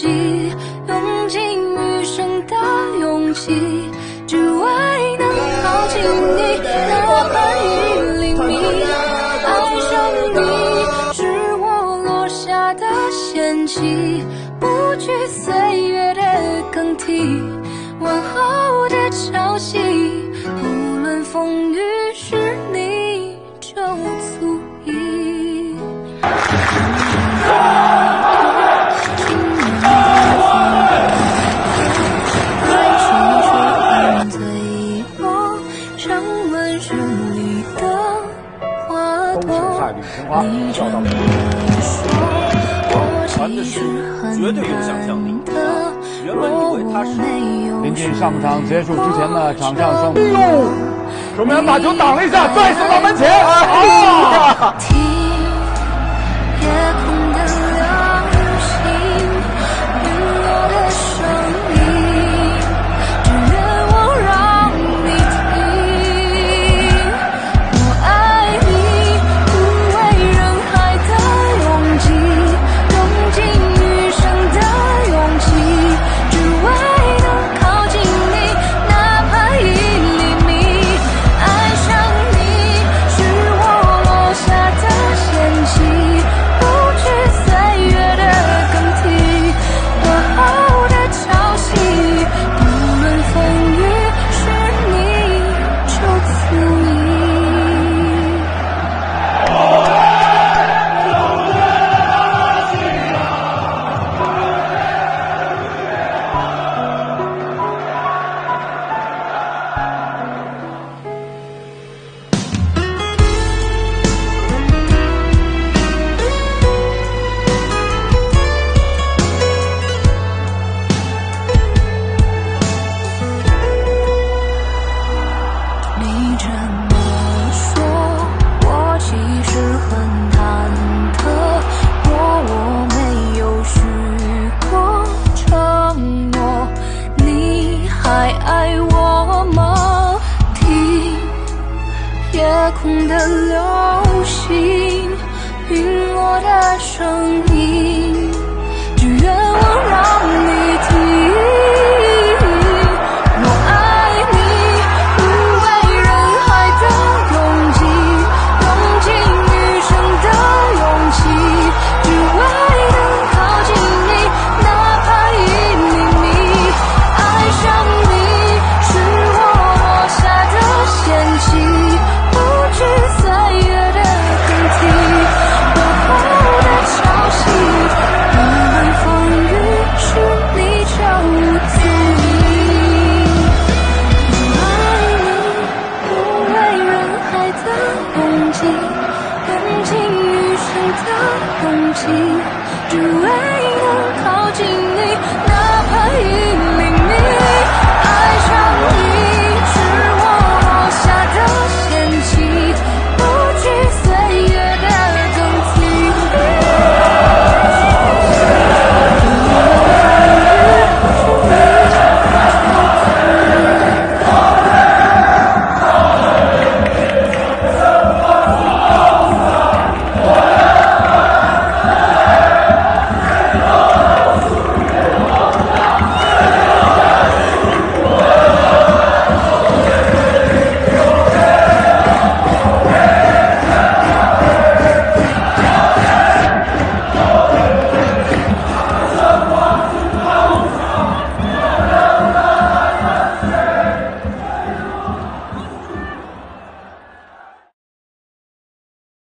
己用尽余生的勇气，只为能靠近你。哪怕一厘米，爱上你是我落下的险棋，不惧岁月的更替。往后的朝夕，不论风雨。传的绝对有想象力。啊、原本上场结束之前场上双。哎呦，守门员球挡了一下，再到门前。夜空的流星，陨落的声音，只愿我让你。的勇气用尽余生的勇气只为能靠